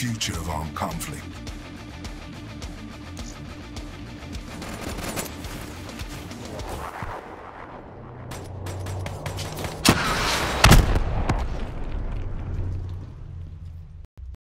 future of armed conflict.